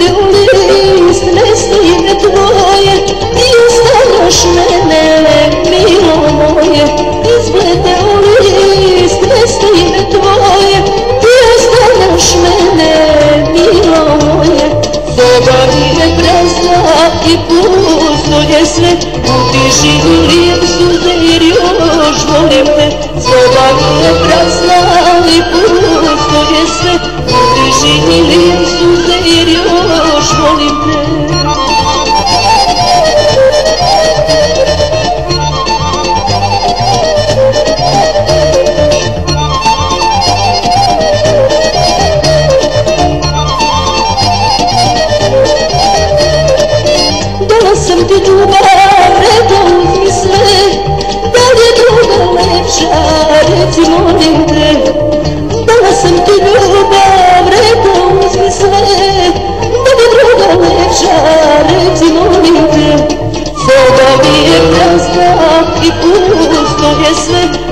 дивлюсь, не стоїть твоє, і останеш мене, мило моє, і зблете уліс, не стоїть твоє, ти останеш мене, мило моє, добавіє преса і пусто єсли, у тиші гулів сузеріж волівне, добавіє преса і пусто єсли, у тиші гулів jolite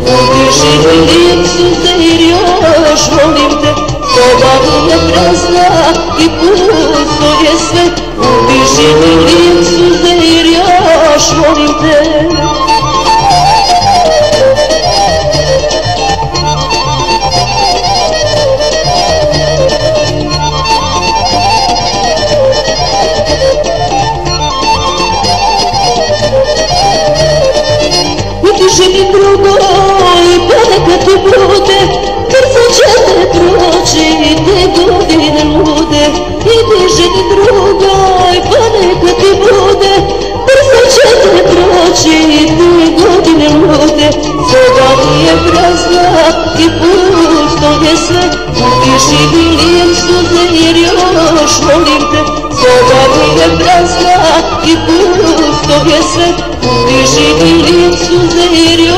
Şehrin süzeriyor şolimde Sobanın etrasla ipucu esvet Bir şehrin süzeriyor şolimde sve Jesi bilijem studne jer ono još volim te Soba mi je i pusto sve Jesi bilijem studne jer još